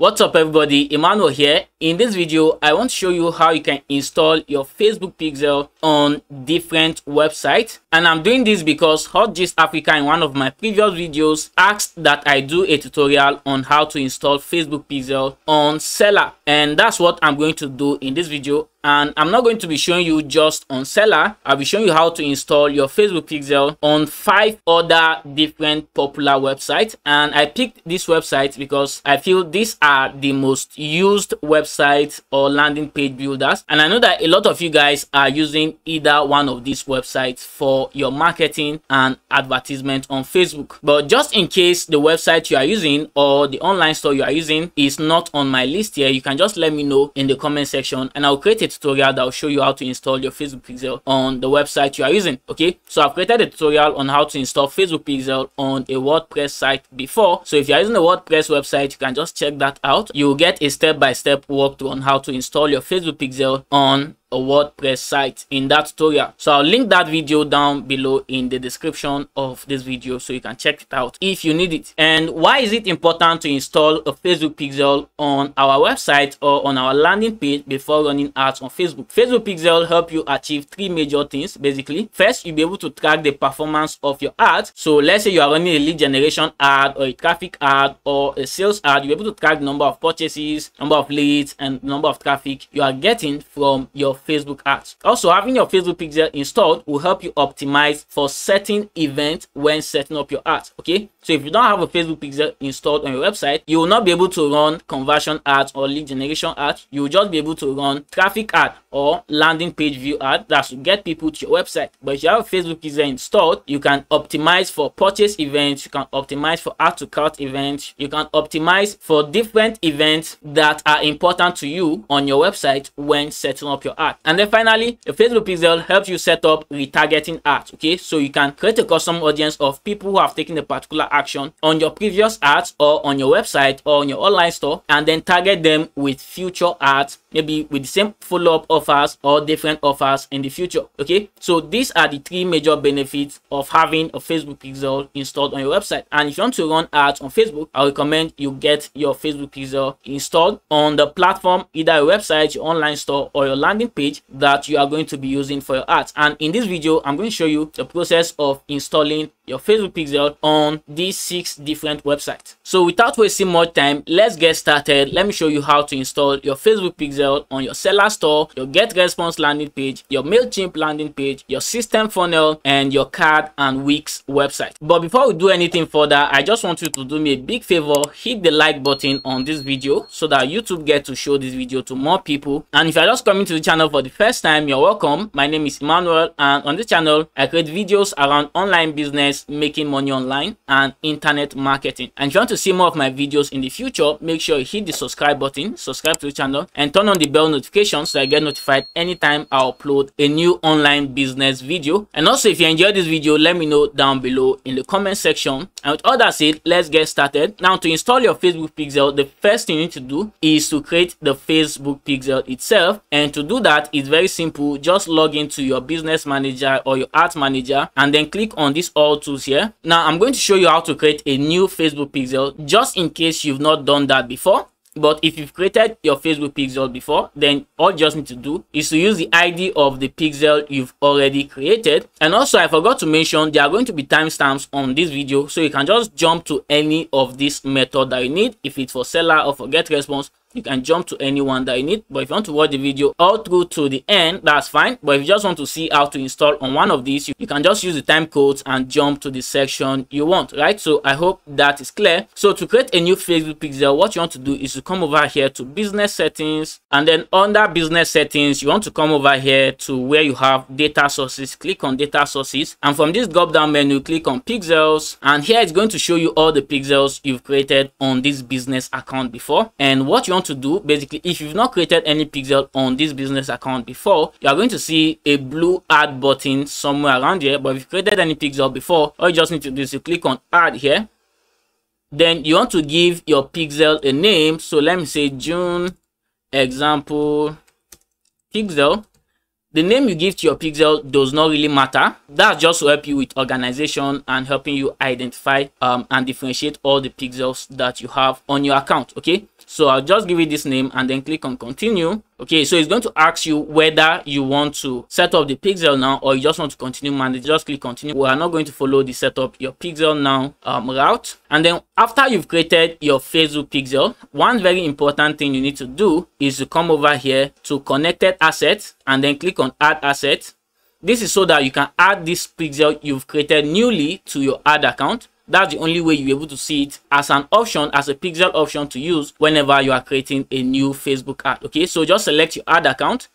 What's up everybody, Emmanuel here. In this video, I want to show you how you can install your Facebook pixel on different websites. And I'm doing this because Hot Gist Africa in one of my previous videos asked that I do a tutorial on how to install Facebook pixel on Selar. And that's what I'm going to do in this video and I'm not going to be showing you just on Selar I'll be showing you how to install your Facebook pixel on five other different popular websites. And I picked this website because I feel these are the most used websites or landing page builders. And I know that a lot of you guys are using either one of these websites for your marketing and advertisement on Facebook. But just in case the website you are using or the online store you are using is not on my list here, you can just let me know in the comment section and I'll create a tutorial that will show you how to install your Facebook pixel on the website you are using. Okay, so I've created a tutorial on how to install Facebook pixel on a WordPress site before. So if you're using a WordPress website, you can just check that out. You'll get a step-by-step -step walkthrough on how to install your Facebook pixel on a WordPress site in that tutorial. So I'll link that video down below in the description of this video so you can check it out if you need it. And why is it important to install a Facebook pixel on our website or on our landing page before running ads on Facebook? Facebook pixel help you achieve three major things basically. First, you'll be able to track the performance of your ads. So let's say you are running a lead generation ad or a traffic ad or a sales ad, you'll be able to track the number of purchases, number of leads and number of traffic you are getting from your Facebook ads. Also, having your Facebook pixel installed will help you optimize for certain events when setting up your ads. Okay, so if you don't have a Facebook pixel installed on your website, you will not be able to run conversion ads or lead generation ads. You will just be able to run traffic ad or landing page view ad that should get people to your website. But if you have Facebook pixel installed, you can optimize for purchase events, you can optimize for add to cart events, you can optimize for different events that are important to you on your website when setting up your ad And then finally, the Facebook pixel helps you set up retargeting ads. Okay, so you can create a custom audience of people who have taken a particular action on your previous ads or on your website or on your online store and then target them with future ads maybe with the same follow-up offers or different offers in the future okay? So these are the three major benefits of having a facebook pixel installed on your website. And if you want to run ads on facebook i recommend you get your facebook pixel installed on the platform either your website your online store or your landing page that you are going to be using for your ads and in this video i'm going to show you the process of installing your Facebook pixel on these six different websites. So without wasting more time, let's get started. Let me show you how to install your Facebook pixel on your Selar store, your GetResponse landing page, your MailChimp landing page, your Systeme funnel, and your Carrd and Wix website. But before we do anything further, I just want you to do me a big favor, hit the like button on this video so that YouTube get to show this video to more people. And if you're just coming to the channel for the first time, you're welcome. My name is Emmanuel and on this channel, I create videos around online business making money online and internet marketing. And if you want to see more of my videos in the future make sure you hit the subscribe button subscribe to the channel and turn on the bell notification so i get notified anytime i upload a new online business video. And also if you enjoyed this video let me know down below in the comment section. And with all that said let's get started. Now to install your facebook pixel the first thing you need to do is to create the facebook pixel itself. And to do that it's very simple just log into your business manager or your ads manager and then click on this all tools here. Now I'm going to show you how to create a new Facebook pixel just in case you've not done that before. But if you've created your Facebook pixel before, then all you just need to do is to use the ID of the pixel you've already created. And also, I forgot to mention there are going to be timestamps on this video, so you can just jump to any of this method that you need, if it's for Selar or for GetResponse, you can jump to anyone that you need but if you want to watch the video all through to the end that's fine. But if you just want to see how to install on one of these you, you can just use the time codes and jump to the section you want right? So i hope that is clear. So to create a new facebook pixel what you want to do is to come over here to business settings and then under business settings you want to come over here to where you have data sources. Click on data sources and from this drop down menu click on pixels and here it's going to show you all the pixels you've created on this business account before. And what you want want to do basically if you've not created any pixel on this business account before you are going to see a blue add button somewhere around here. But if you created any pixel before all you just need to do is click on add here. Then you want to give your pixel a name. So let me say june example pixel. The name you give to your pixel does not really matter. That's just to help you with organization and helping you identify um, and differentiate all the pixels that you have on your account okay so i'll just give it this name and then click on continue. Okay so it's going to ask you whether you want to set up the pixel now or you just want to continue manage just click continue. We are not going to follow the setup your pixel now um, route. And then after you've created your facebook pixel one very important thing you need to do is to come over here to connected assets and then click on add asset this is so that you can add this pixel you've created newly to your ad account that's the only way you're able to see it as an option as a pixel option to use whenever you are creating a new facebook ad okay? So just select your ad account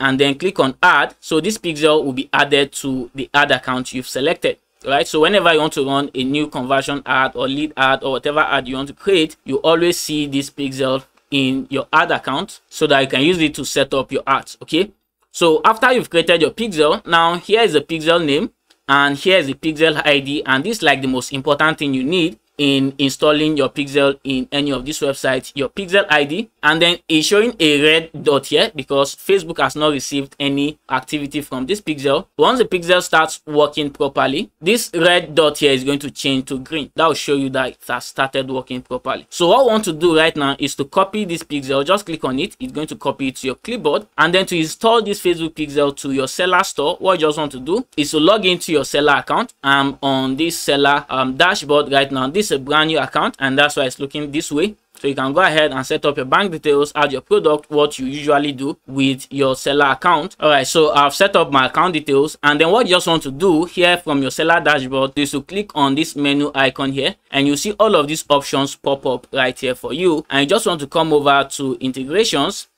and then click on add. So this pixel will be added to the ad account you've selected right? So whenever you want to run a new conversion ad or lead ad or whatever ad you want to create you always see this pixel in your ad account so that you can use it to set up your ads okay? So after you've created your pixel now here is the pixel name and here is the pixel id and this is like the most important thing you need in installing your pixel in any of these websites. Your pixel id and then it's showing a red dot here because facebook has not received any activity from this pixel. Once the pixel starts working properly this red dot here is going to change to green. That will show you that it has started working properly. So what I want to do right now is to copy this pixel. Just click on it. It's going to copy it to your clipboard. And then to install this facebook pixel to your Selar store what you just want to do is to log into your Selar account. I'm on this Selar um, dashboard right now. This is a brand new account and that's why it's looking this way so you can go ahead and set up your bank details add your product what you usually do with your seller account. All right so i've set up my account details and then what you just want to do here from your seller dashboard is to click on this menu icon here and you see all of these options pop up right here for you. And you just want to come over to integrations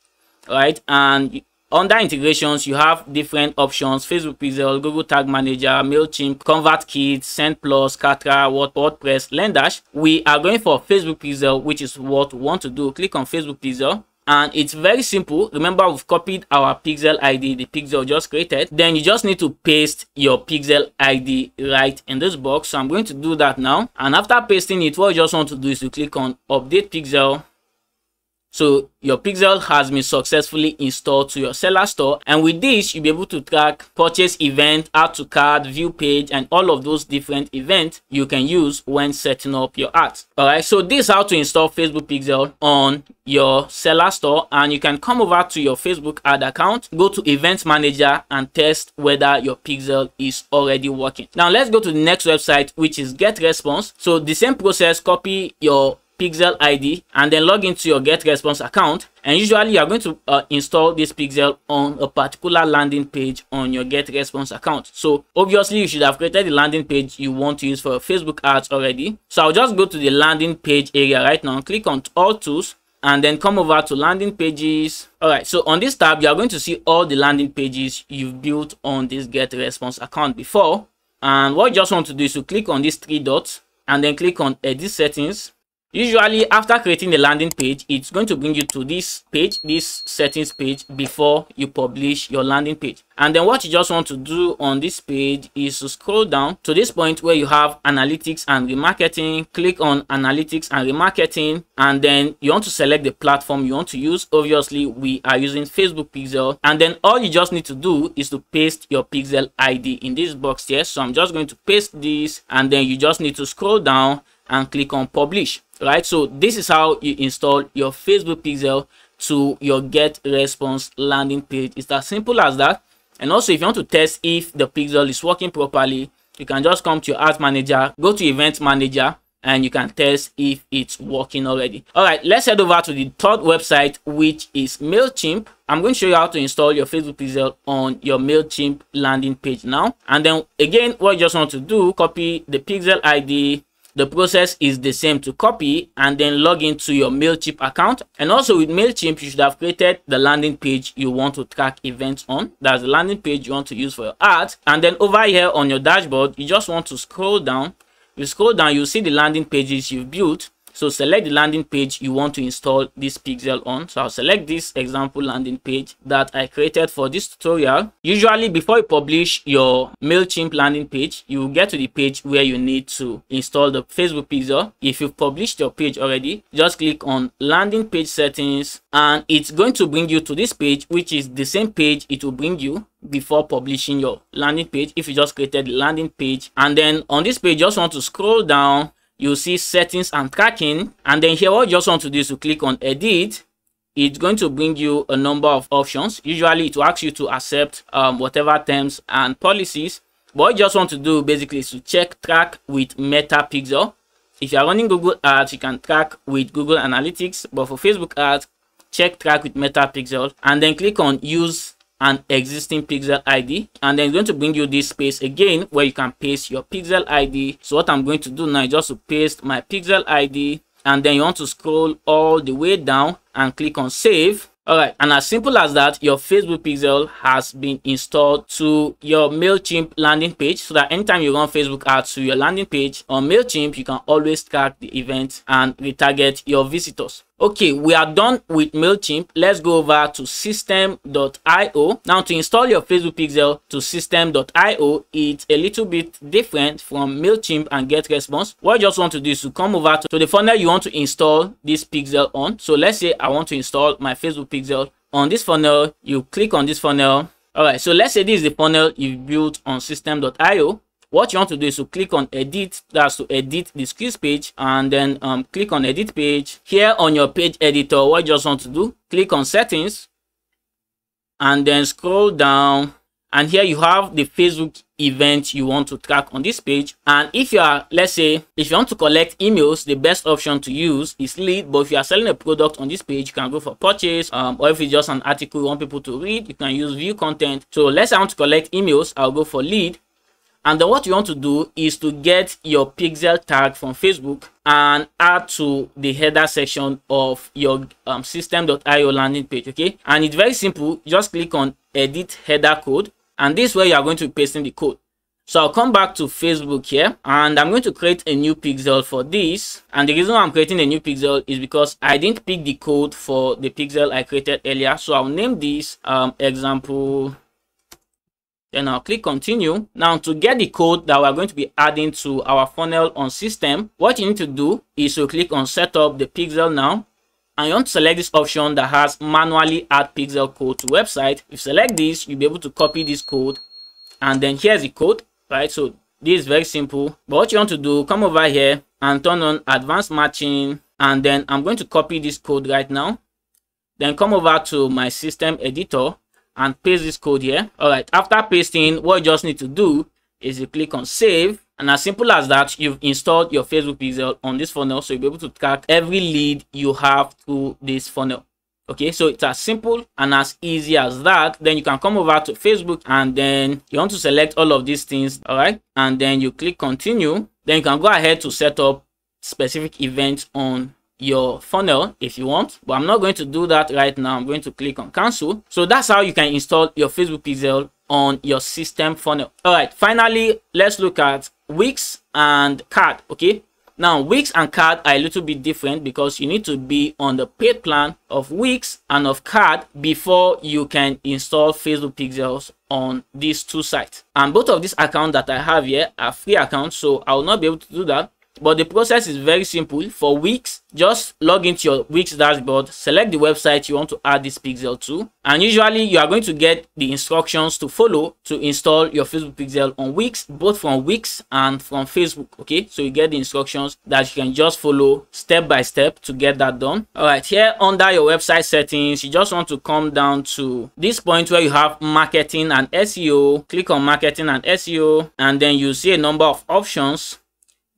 right and under integrations, you have different options, Facebook Pixel, Google Tag Manager, MailChimp, ConvertKit, SendPlus, Kartra, WordPress, Lendash. We are going for Facebook Pixel, which is what we want to do. Click on Facebook Pixel. And it's very simple. Remember we've copied our pixel id the pixel just created. Then you just need to paste your pixel id right in this box. So i'm going to do that now. And after pasting it what you just want to do is to click on update pixel so your pixel has been successfully installed to your Selar store. And with this you'll be able to track purchase event add to cart view page and all of those different events you can use when setting up your ads. All right so this is how to install facebook pixel on your Selar store. And you can come over to your facebook ad account go to event manager and test whether your pixel is already working. Now let's go to the next website which is GetResponse. So the same process copy your pixel id and then log into your GetResponse account. And usually you are going to uh, install this pixel on a particular landing page on your GetResponse account. So obviously you should have created the landing page you want to use for facebook ads already. So i'll just go to the landing page area right now. Click on all tools and then come over to landing pages. All right so on this tab you are going to see all the landing pages you've built on this GetResponse account before. And what you just want to do is to click on these three dots and then click on edit settings usually after creating the landing page it's going to bring you to this page this settings page before you publish your landing page. And then what you just want to do on this page is to scroll down to this point where you have analytics and remarketing. Click on analytics and remarketing and then you want to select the platform you want to use. Obviously we are using facebook pixel. And then all you just need to do is to paste your pixel id in this box here. So i'm just going to paste this and then you just need to scroll down and click on publish right? So this is how you install your facebook pixel to your GetResponse landing page. It's as simple as that. And also if you want to test if the pixel is working properly you can just come to your ads manager go to event manager and you can test if it's working already. All right let's head over to the third website which is mailchimp. I'm going to show you how to install your facebook pixel on your mailchimp landing page now. And then again what you just want to do copy the pixel id the process is the same to copy and then log into your MailChimp account. And also with MailChimp, you should have created the landing page you want to track events on. That's the landing page you want to use for your ads. And then over here on your dashboard, you just want to scroll down. You scroll down, you see the landing pages you've built so select the landing page you want to install this pixel on. So i'll select this example landing page that i created for this tutorial. Usually before you publish your mailchimp landing page you will get to the page where you need to install the facebook pixel. If you've published your page already just click on landing page settings and it's going to bring you to this page which is the same page it will bring you before publishing your landing page if you just created the landing page. And then on this page just want to scroll down you'll see settings and tracking and then here what you just want to do is to click on edit. It's going to bring you a number of options. Usually it will ask you to accept um, whatever terms and policies. But what you just want to do basically is to check track with metapixel. If you are running google ads you can track with google analytics. But for facebook ads check track with metapixel. And then click on use an existing pixel id and then it's going to bring you this space again where you can paste your pixel id so what i'm going to do now is just to paste my pixel id and then you want to scroll all the way down and click on save. All right and as simple as that your facebook pixel has been installed to your mailchimp landing page so that anytime you run facebook ads to your landing page on mailchimp you can always track the event and retarget your visitors okay we are done with mailchimp. Let's go over to system.io now to install your facebook pixel to system.io it's a little bit different from mailchimp and GetResponse what you just want to do is to come over to, to the funnel you want to install this pixel on. So let's say i want to install my facebook pixel on this funnel. You click on this funnel. All right so let's say this is the funnel you built on system.io what you want to do is to click on edit that's to edit the scripts page and then um, click on edit page. Here on your page editor what you just want to do click on settings and then scroll down. And here you have the facebook event you want to track on this page. And if you are let's say if you want to collect emails the best option to use is lead. But if you are selling a product on this page you can go for purchase. Um, or if it's just an article you want people to read you can use view content. So let's say i want to collect emails i'll go for lead and then what you want to do is to get your pixel tag from facebook and add to the header section of your um, Systeme.io landing page okay? And it's very simple. Just click on edit header code. And this way you are going to be pasting the code. So I'll come back to Facebook here. And I'm going to create a new pixel for this. And the reason I'm creating a new pixel is because I didn't pick the code for the pixel I created earlier. So I'll name this um, example then I'll click continue. Now to get the code that we're going to be adding to our funnel on Systeme, what you need to do is to click on set up the pixel now. And you want to select this option that has manually add pixel code to website. If you select this, you'll be able to copy this code. And then here's the code, right? So this is very simple. But what you want to do, come over here and turn on advanced matching. And then I'm going to copy this code right now. Then come over to my Systeme editor and paste this code here. All right after pasting what you just need to do is you click on save and as simple as that you've installed your facebook pixel on this funnel so you'll be able to track every lead you have to this funnel. Okay so it's as simple and as easy as that. Then you can come over to facebook and then you want to select all of these things all right and then you click continue. Then you can go ahead to set up specific events on your funnel if you want but i'm not going to do that right now. I'm going to click on cancel. So that's how you can install your facebook pixel on your Systeme funnel. All right finally let's look at wix and Carrd okay? Now wix and Carrd are a little bit different because you need to be on the paid plan of wix and of Carrd before you can install facebook pixels on these two sites. And both of these accounts that i have here are free accounts so i will not be able to do that but the process is very simple. For Wix just log into your Wix dashboard select the website you want to add this pixel to and usually you are going to get the instructions to follow to install your Facebook pixel on Wix both from Wix and from Facebook okay? So you get the instructions that you can just follow step by step to get that done. All right here under your website settings you just want to come down to this point where you have marketing and SEO click on marketing and SEO and then you see a number of options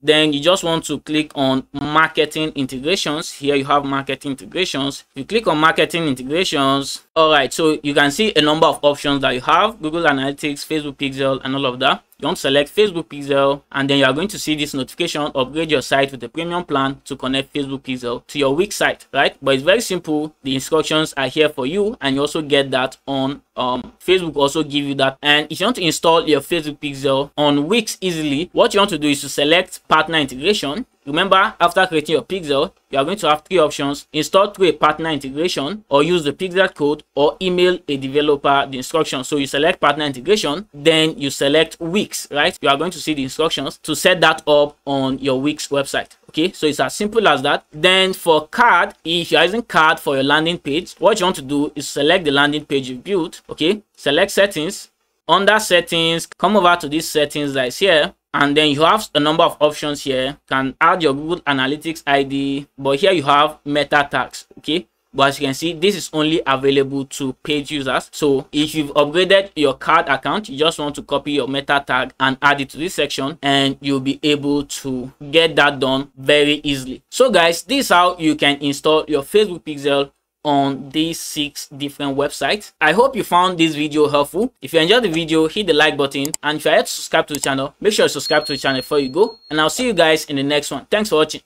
then you just want to click on marketing integrations. Here you have marketing integrations. You click on marketing integrations all right so you can see a number of options that you have. Google analytics facebook pixel and all of that to select Facebook Pixel and then you are going to see this notification upgrade your site with the premium plan to connect Facebook Pixel to your Wix site, right? But it's very simple. The instructions are here for you and you also get that on um, Facebook also give you that. And if you want to install your Facebook Pixel on Wix easily, what you want to do is to select partner integration Remember, after creating your pixel, you are going to have three options. Install through a partner integration or use the pixel code or email a developer the instructions. So you select partner integration, then you select Wix, right? You are going to see the instructions to set that up on your Wix website. Okay, so it's as simple as that. Then for Carrd, if you're using Carrd for your landing page, what you want to do is select the landing page you built. Okay, select settings. Under settings, come over to these settings that is here and then you have a number of options here. You can add your google analytics id but here you have meta tags okay? But as you can see this is only available to paid users. So if you've upgraded your Carrd account you just want to copy your meta tag and add it to this section and you'll be able to get that done very easily. So guys this is how you can install your facebook pixel on these six different websites. I hope you found this video helpful. If you enjoyed the video hit the like button. And if you're yet to subscribe to the channel make sure you subscribe to the channel before you go. And i'll see you guys in the next one. Thanks for watching